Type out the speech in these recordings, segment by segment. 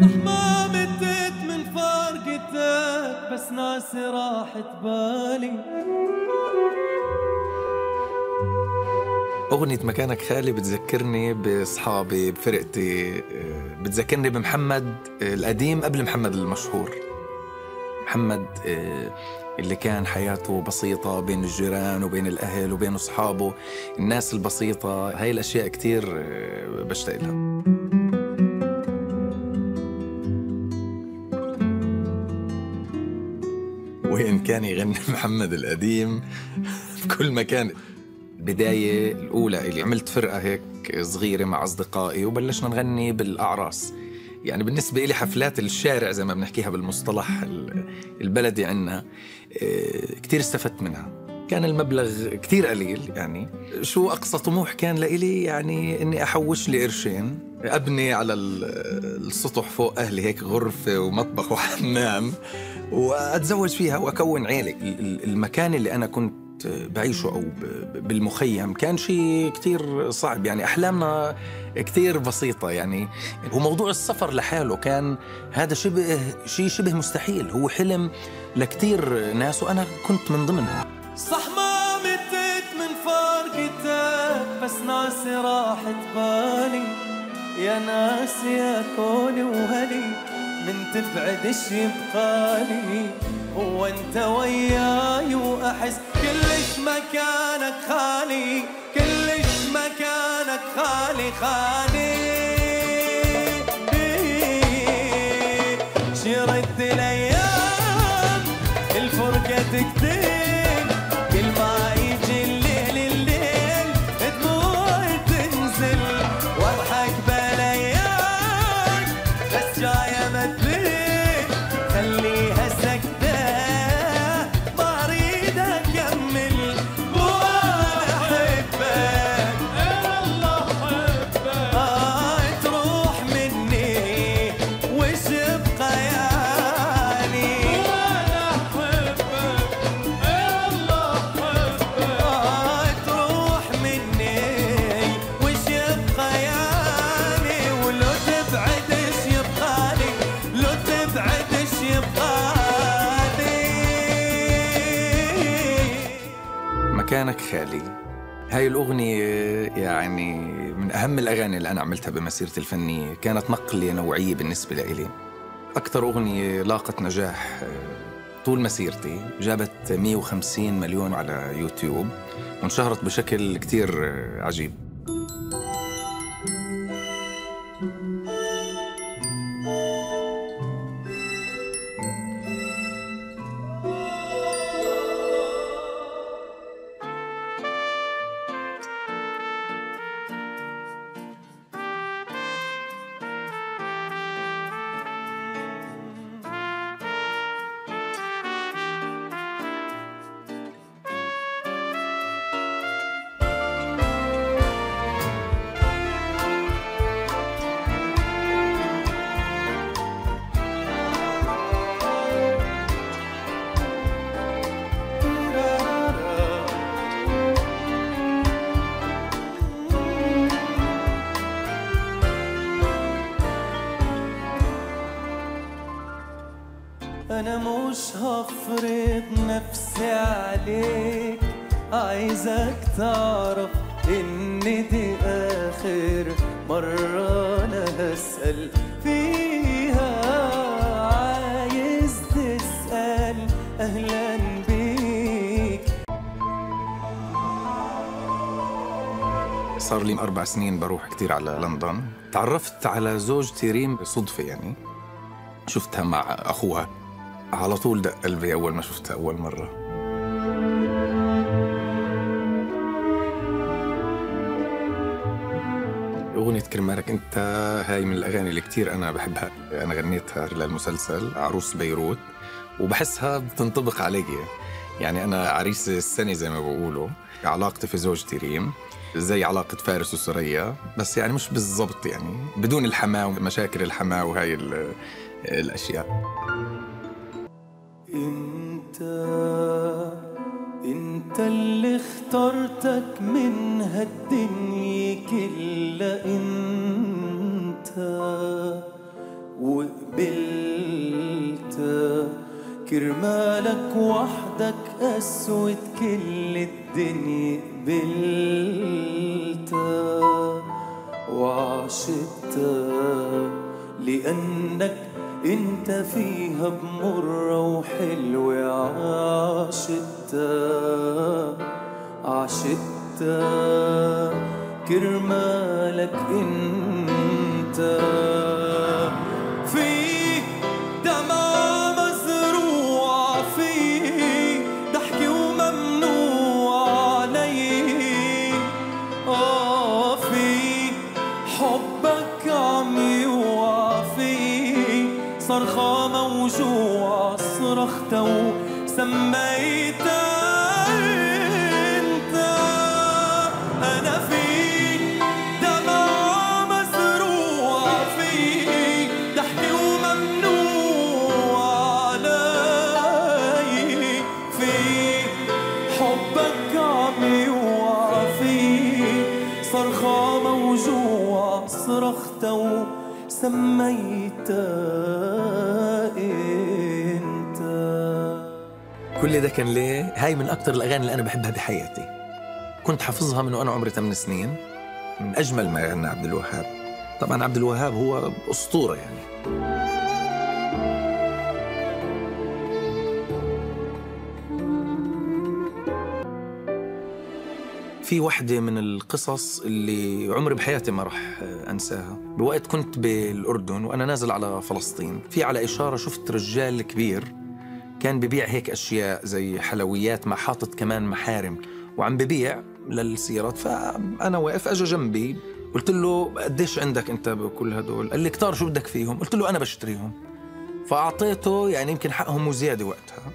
ما متت من فرقتك بس ناسي راحت بالي. أغنية مكانك خالي بتذكرني بأصحابي بفرقتي آه، بتذكرني بمحمد القديم قبل محمد المشهور. محمد آه، اللي كان حياته بسيطة بين الجيران وبين الأهل وبين أصحابه. الناس البسيطة هاي الأشياء كتير آه، بشتاق لها. وين كان يغني محمد القديم بكل مكان البداية الأولى اللي عملت فرقة هيك صغيرة مع أصدقائي وبلشنا نغني بالأعراس. يعني بالنسبة لي حفلات الشارع زي ما بنحكيها بالمصطلح البلدي عنا آه، كتير استفدت منها. كان المبلغ كتير قليل يعني. شو أقصى طموح كان لإلي؟ يعني إني أحوش لي قرشين. أبني على السطح فوق أهلي هيك غرفة ومطبخ وحمام. وأتزوج فيها وأكون عيلة المكان اللي أنا كنت بعيشه أو بالمخيم كان شيء كتير صعب. يعني أحلامنا كتير بسيطة يعني. وموضوع السفر لحاله كان هذا شبه شيء شبه مستحيل. هو حلم لكتير ناس وأنا كنت من ضمنهم. صح ما متت من فرقتك بس ناسي راحت بالي. يا ناس يا كوني وهلي من تبعد إيش يبقالي؟ هو أنت وياي وأحس كلش مكانك خالي كلش مكانك خالي خالي. Jaya. مكانك خالي. هاي الأغنية يعني من أهم الأغاني اللي أنا عملتها بمسيرتي الفنية. كانت نقلة نوعية بالنسبة لإلي. أكثر أغنية لاقت نجاح آه، طول مسيرتي. جابت 150 مليون على يوتيوب وانشهرت بشكل كتير آه، عجيب. أنا مش هفرض نفسي عليك. عايزك تعرف إن دي آخر مرة أنا هسأل فيها. عايز تسأل أهلا بيك. صار لي أربع سنين بروح كتير على لندن. تعرفت على زوجتي ريم صدفة يعني. شفتها مع أخوها. على طول دق قلبي أول ما شفتها أول مرة. أغنية كرمالك أنت هاي من الأغاني اللي كتير أنا بحبها. أنا غنيتها للمسلسل عروس بيروت وبحسها بتنطبق علي. يعني أنا عريس السنة زي ما بقولوا علاقتي في زوجتي ريم زي علاقة فارس وسرية. بس يعني مش بالضبط يعني بدون الحماة ومشاكل الحماة وهاي الأشياء. انت انت اللي اخترتك من هالدنيا كلها انت وقبلت. كرمالك وحدك أسود كل الدنيا قبلت. وعشقت لأنك انت فيها بمرة وحلوة عاشقتها عاشقتها. كرمالك انت. موجوعة صرخت وسميتها أنت. كل ده كان ليه؟ هاي من أكتر الأغاني اللي أنا بحبها بحياتي. كنت حافظها من وأنا عمري 8 سنين من أجمل ما غنى عبد الوهاب. طبعا عبد الوهاب هو أسطورة يعني. في وحدة من القصص اللي عمري بحياتي ما راح أنساها. بوقت كنت بالأردن وأنا نازل على فلسطين في على إشارة شفت رجال كبير كان ببيع هيك أشياء زي حلويات مع حاطط كمان محارم وعم ببيع للسيارات. فأنا واقف أجا جنبي قلت له قديش عندك أنت بكل هدول؟ قال لي كتار شو بدك فيهم؟ قلت له أنا بشتريهم. فأعطيته يعني يمكن حقهم وزيادة وقتها.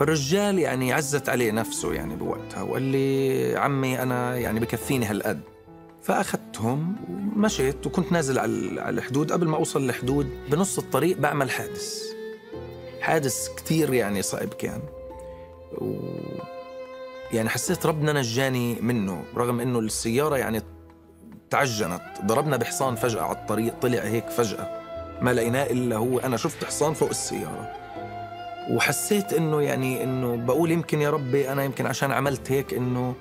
فالرجال يعني عزت عليه نفسه يعني بوقتها وقال لي عمي أنا يعني بكفيني هالقد. فأخذتهم ومشيت وكنت نازل على الحدود. قبل ما أوصل للحدود بنص الطريق بعمل حادث. حادث كتير يعني صعب كان. و يعني حسيت ربنا نجاني منه رغم إنه السيارة يعني تعجنت. ضربنا بحصان فجأة على الطريق طلع هيك فجأة. ما لقيناه إلا هو. أنا شفت حصان فوق السيارة. وحسيت إنه يعني إنه بقول يمكن يا ربي أنا يمكن عشان عملت هيك إنه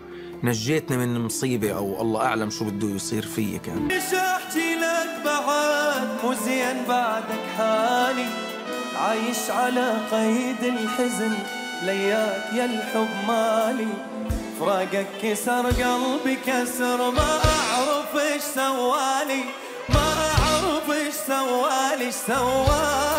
نجيتني من مصيبة أو الله أعلم شو بده يصير فيي كان. مش أحكي لك بعد مو زين بعدك حالي. عايش على قيد الحزن لياك يا الحب مالي. فراقك كسر قلبي كسر ما أعرف إيش سوالي. ما أعرف إيش سوالي إيش سوالي؟